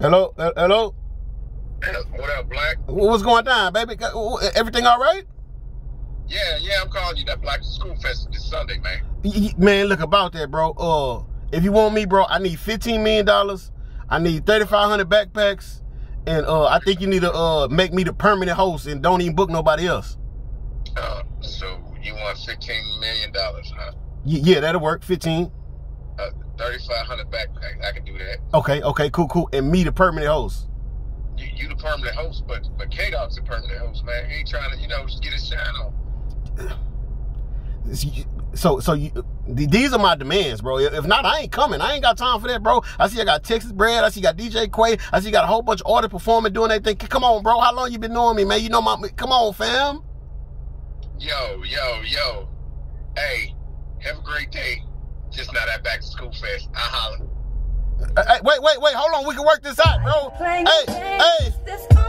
Hello, hello. What up, Black? What's going on, baby? Everything all right? Yeah, yeah, I'm calling you that Black School Fest this Sunday, man. Y- y- Man, look about that, bro. Uh, if you want me, bro, I need fifteen million dollars. I need thirty five hundred backpacks, and uh, I think you need to uh make me the permanent host and don't even book nobody else. Uh, so you want fifteen million dollars, huh? Y- yeah, that'll work. Fifteen. Uh, thirty-five hundred backpack. I can do that. Okay, okay, cool, cool. And me the permanent host. You, you the permanent host, but but K Dog's the permanent host, man. He ain't trying to, you know, just get his shine on. So, so you, these are my demands, bro. If not, I ain't coming. I ain't got time for that, bro. I see I got Texas Bread. I see you got DJ Quay. I see you got a whole bunch of artists performing, doing their thing. Come on, bro. How long you been knowing me, man? You know my. Come on, fam. Yo, yo, yo. Hey, have a great day. Just not that back to school fest. I holler. Hey, wait, wait, wait. Hold on. We can work this out, bro. Playing Hey, games hey.